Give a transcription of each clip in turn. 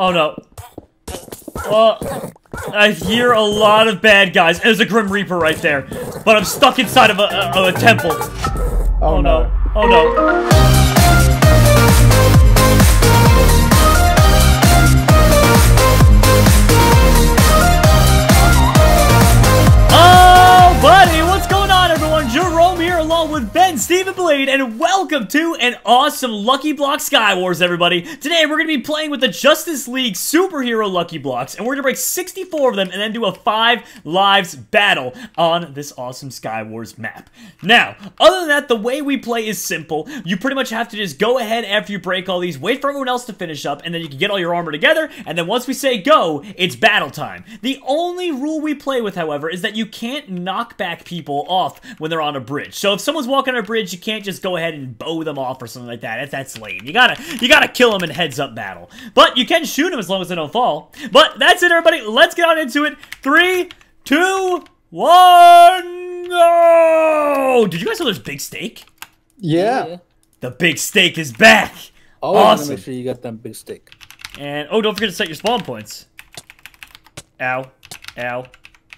Oh no. Oh, I hear a lot of bad guys. There's a Grim Reaper right there. But I'm stuck inside of a, of a temple. Oh, Oh no. no. Oh no. Blade, and welcome to an awesome Lucky Block Sky Wars, everybody. Today, we're going to be playing with the Justice League Superhero Lucky Blocks, and we're going to break 64 of them and then do a 5 lives battle on this awesome Sky Wars map. Now, other than that, the way we play is simple. You pretty much have to just go ahead after you break all these, wait for everyone else to finish up, and then you can get all your armor together, and then once we say go, it's battle time. The only rule we play with, however, is that you can't knock back people off when they're on a bridge. So if someone's walking on a bridge, you can't just go ahead and bow them off or something like that. That's, that's lame. You gotta, you gotta kill them in heads-up battle. But you can shoot them as long as they don't fall. But that's it, everybody. Let's get on into it. Three, two, one, go! Did you guys know there's big steak? Yeah. The big steak is back. Oh, awesome. Awesome. make sure you got that big steak. And oh, don't forget to set your spawn points. Ow, ow,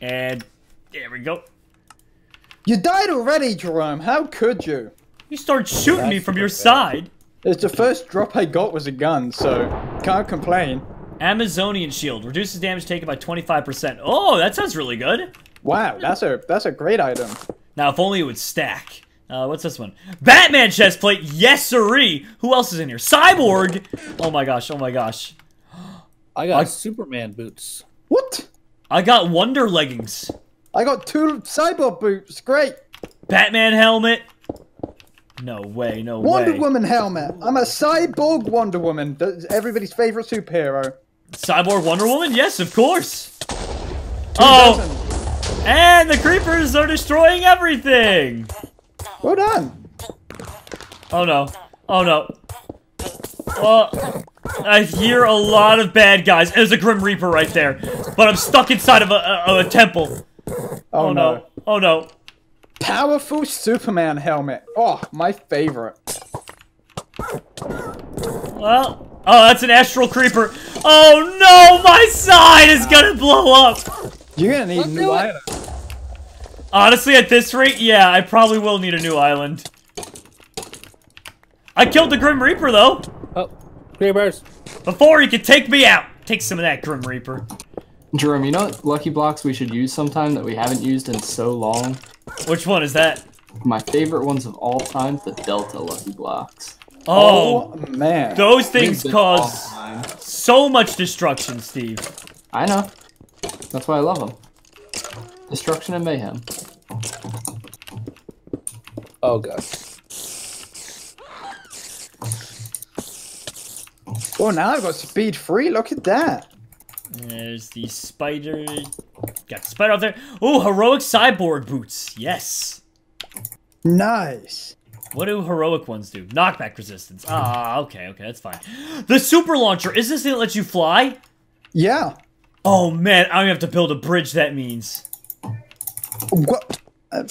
and there we go. You died already, Jerome. How could you? You start shooting me from your bad. side. It's the first drop I got was a gun, so can't complain. Amazonian shield reduces damage taken by 25%. Oh, that sounds really good. Wow, that's a that's a great item. Now, if only it would stack. Uh, what's this one? Batman chestplate. Yes, siree. Who else is in here? Cyborg. Oh my gosh. Oh my gosh. I got I- Superman boots. What? I got Wonder leggings. I got two cyborg boots. Great. Batman helmet. No way. No Wonder way. Wonder Woman helmet. I'm a cyborg Wonder Woman. Everybody's favorite superhero. Cyborg Wonder Woman? Yes, of course. Oh, Doesn't- and the creepers are destroying everything. Well done. Oh no. Oh no. Oh, I hear a lot of bad guys. There's a Grim Reaper right there. But I'm stuck inside of a, of a temple. Oh, Oh no. no. Oh no. Powerful Superman helmet. Oh, my favorite. Well, oh, that's an astral creeper. Oh no, my side is gonna blow up. You're gonna need Let's a new island. Honestly, at this rate, yeah, I probably will need a new island. I killed the Grim Reaper though. Oh, creepers. Before he could take me out. Take some of that, Grim Reaper. Jerome, you know what lucky blocks we should use sometime that we haven't used in so long? Which one is that? My favorite ones of all time, the Delta lucky blocks. Oh, Oh, man. those things They've been all cause so much destruction, Steve. I know. That's why I love them. Destruction and mayhem. Oh god. Oh, now I've got speed free. Look at that. There's the spider. Got the spider out there. Oh, heroic cyborg boots. Yes. Nice. What do heroic ones do? Knockback resistance. Ah, okay, okay, that's fine. The super launcher. Is this thing that lets you fly? Yeah. Oh man, I'm gonna have to build a bridge. That means. What?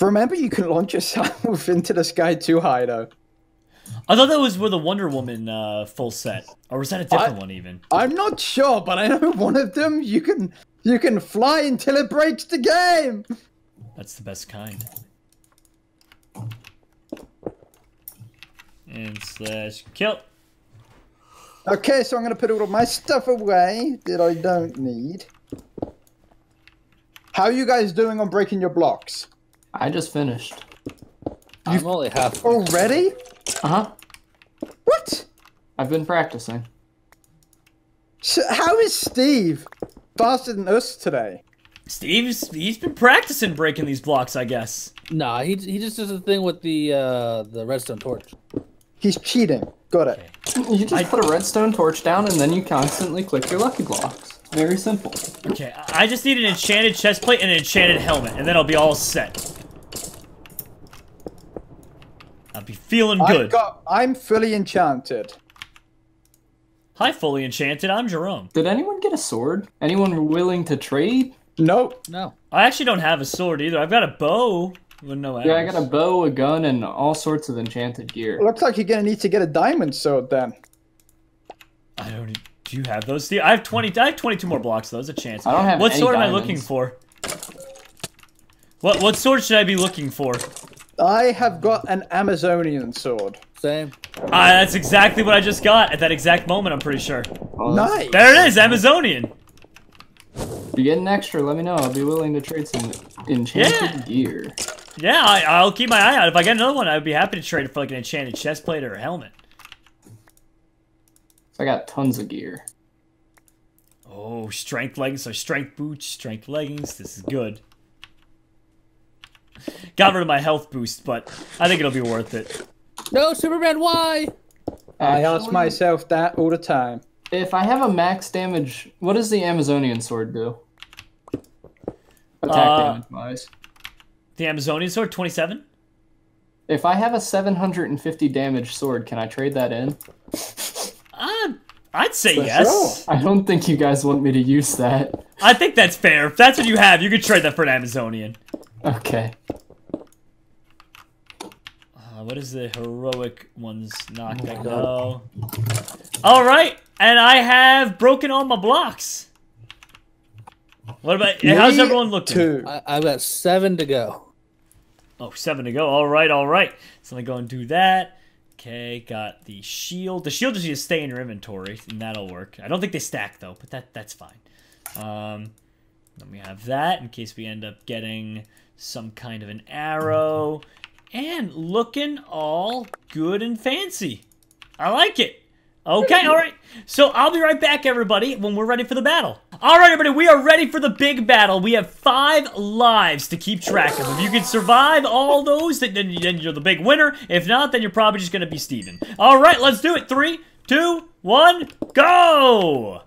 Remember, you can launch yourself into the sky too high, though. I thought that was with a Wonder Woman uh, full set, or was that a different I- one even? I'm not sure, but I know one of them you can you can fly until it breaks the game. That's the best kind. And slash kill. Okay, so I'm gonna put all of my stuff away that I don't need. How are you guys doing on breaking your blocks? I just finished. I'm only half. Already? Uh huh. What? I've been practicing. So how is Steve faster than us today? Steve's he's been practicing breaking these blocks, I guess. Nah, he he just does the thing with the uh the redstone torch. He's cheating. Got it. You just put a redstone torch down and then you constantly click your lucky blocks. Very simple. Okay, I I just need an enchanted chest plate and an enchanted helmet, and then I'll be all set. I'll be feeling I've good. got. I'm fully enchanted. Hi, fully enchanted. I'm Jerome. Did anyone get a sword? Anyone willing to trade? Nope. No. I actually don't have a sword either. I've got a bow with no. Yeah, I got a bow, a gun, and all sorts of enchanted gear. Looks like you're gonna need to get a diamond sword then. I don't. e- Do you have those, Steve? I have 20. I have 22 more blocks, though. There's a chance. I don't have What any sword am I diamonds. looking for? What what sword should I be looking for? I have got an Amazonian sword. Same. Ah, that's exactly what I just got at that exact moment. I'm pretty sure. Well, that's- Nice. There it is, Amazonian. If you get an extra, let me know. I'll be willing to trade some enchanted Yeah. gear. Yeah, I, I'll keep my eye out. If I get another one, I'd be happy to trade it for like an enchanted chest plate or a helmet. So I got tons of gear. Oh, strength leggings, so strength boots, strength leggings. This is good. Got rid of my health boost, but I think it'll be worth it. No, Superman, why? I ask myself that all the time. If I have a max damage, what does the Amazonian sword do? Attack Uh, damage wise. The Amazonian sword, 27? If I have a 750 damage sword, can I trade that in? Uh, I'd say For yes. I don't think you guys want me to use that. I think that's fair. If that's what you have, you could trade that for an Amazonian. Okay. Uh, what is the heroic one's knock Oh my that go? All right, and I have broken all my blocks. What about? how's everyone looking? Too. I, I've got seven to go. Oh, seven to go. All right, all right. So let me go and do that. Okay, got the shield. The shield just needs to stay in your inventory, and that'll work. I don't think they stack though, but that that's fine. Um, let me have that in case we end up getting some kind of an arrow, and looking all good and fancy. I like it. Okay, all right. So I'll be right back, everybody, when we're ready for the battle. All right, everybody, we are ready for the big battle. We have five lives to keep track of. If you can survive all those, then, then you're the big winner. If not, then you're probably just going to be Steven. All right, let's do it. Three, two, one, go!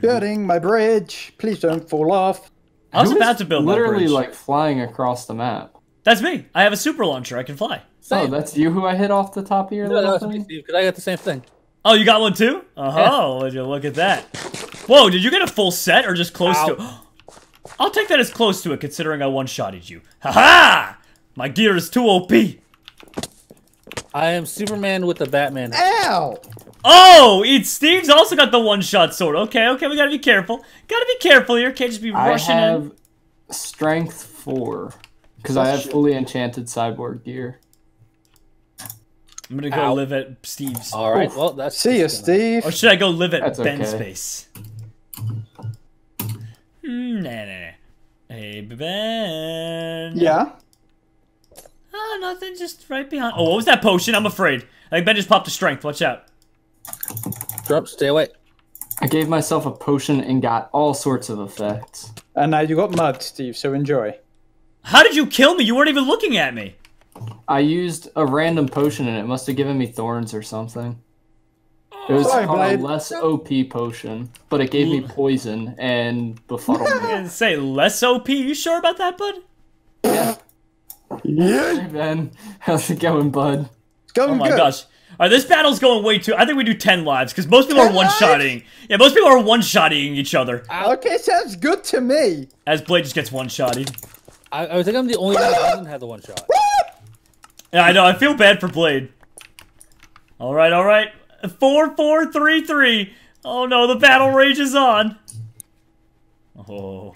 Building my bridge. Please don't fall off. I was about to build my Literally, bridge. like flying across the map. That's me. I have a super launcher. I can fly. Oh, that's you who I hit off the top of your no, little no, thing? because I got the same thing. Oh, you got one too? Oh, would you look at that? Whoa, did you get a full set or just close Ow. to? I'll take that as close to it, considering I one-shotted you. Ha ha! My gear is too OP. I am Superman with the Batman. Ow! Oh, it's Steve's also got the one-shot sword. Okay, okay, we gotta be careful. Gotta be careful here. Can't just be I rushing have in. strength four because I have fully enchanted cyborg gear. I'm gonna go Ow. live at Steve's. All right, well that's See you, gonna- Steve. Or should I go live at That's Ben's okay. base? Hmm, nah, nah, nah. Hey, Ben. Yeah. Oh, nothing, just right behind. Oh, what was that potion? I'm afraid. I think Ben just popped a strength. Watch out. Drop, stay away. I gave myself a potion and got all sorts of effects. And now you got mud, Steve. So enjoy. How did you kill me? You weren't even looking at me. I used a random potion and it must have given me thorns or something. It was Sorry, called a less OP potion, but it gave me mm. poison and befuddlement. And say less OP. You sure about that, bud? Yeah. hey Ben, how's it going, bud? It's going Oh my good. gosh. All right, this battle's going way too. I think we do ten lives because most people are 10 lives? one-shotting. Yeah, most people are one-shotting each other Okay, sounds good to me. as Blade just gets one-shotted. I, I think I'm the only one that doesn't have the one shot. Yeah, I know. I feel bad for Blade. All right, all right. Four, four, three, three. Oh no, the battle rages on. Oh.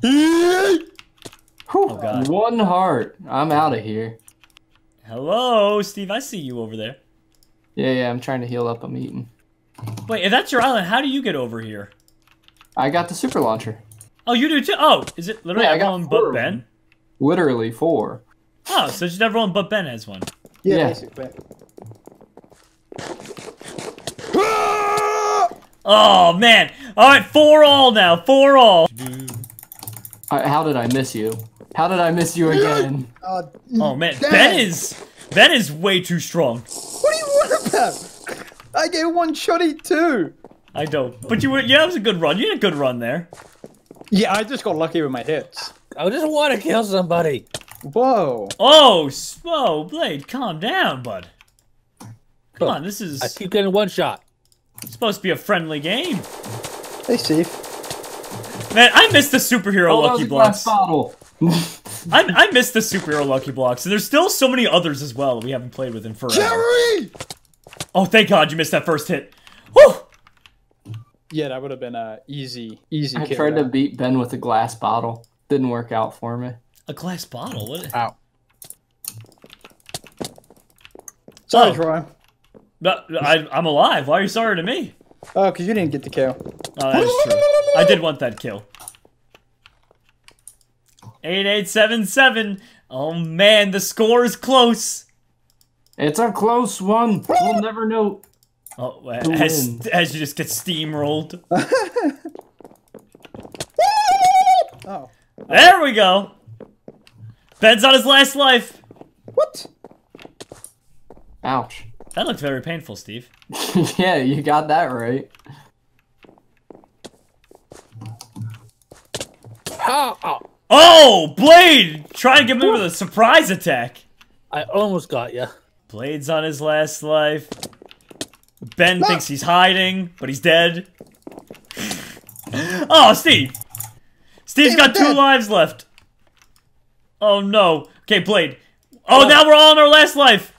Whew, oh, God. One heart. I'm out of here. Hello, Steve. I see you over there. Yeah, yeah, I'm trying to heal up. I'm eating. Wait, if that's your island, how do you get over here? I got the super launcher. Oh, you do too. Oh, is it literally Yeah, I got everyone four but Ben? Literally four. Oh, so just everyone but Ben has one. Yeah, Yeah. Oh man! All right, four all now. Four all. Uh, how did I miss you? How did I miss you again? Uh, Oh man, Dang. Ben is Ben is way too strong. What do you want about? I get one shotty too. I don't. But you were yeah, it was a good run. You had a good run there. Yeah, I just got lucky with my hits. I just want to kill somebody. Whoa. Oh, s- whoa, Blade, calm down, bud. Come on, this is I keep getting one shot. It's supposed to be a friendly game. Hey, Steve. Man, I missed the superhero Oh, lucky was a glass blocks. I, I missed the superhero lucky blocks, and there's still so many others as well that we haven't played with in forever. Jerry! Oh, thank God you missed that first hit. Whew! Yeah, that would have been a easy, easy. I kill tried to beat Ben with a glass bottle. Didn't work out for me. A glass bottle? What? Ow. Sorry, Oh. Troy. No, I, I'm alive. Why are you sorry to me? Oh, because you didn't get the kill. Oh, that is true. I did want that kill. 8877. Oh man, the score is close. It's a close one. We'll never know. Oh, as, as you just get steamrolled. Oh, There we go. Ben's on his last life. what? Ouch. That looked very painful, Steve. yeah, you got that right. Ow, ow. Oh, Blade! Try to get me with a surprise attack. I almost got you. Blade's on his last life. Ben thinks he's hiding, but he's dead. oh, Steve! Steve's got two dead. lives left. Oh no. Okay, Blade. Oh, oh, now we're all on our last life.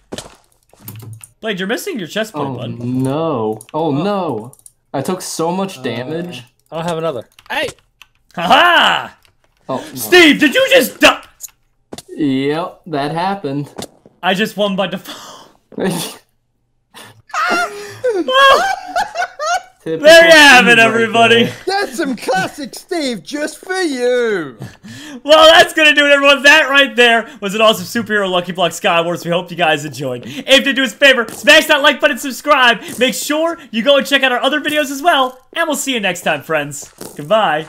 Blade, you're missing your chest plate, Oh bud. no. Oh, oh. no. I took so much uh, damage. I don't have another. Hey! Haha! Oh, no. Steve, did you just die? Yep, that happened. I just won by default. Ah! Typical There you have it, right everybody. That's some classic Steve just for you. Well, that's gonna do it, everyone. That right there was an awesome superhero Lucky Block Skywars. We hope you guys enjoyed. If you do us a favor, smash that like button, subscribe. Make sure you go and check out our other videos as well. And we'll see you next time, friends. Goodbye.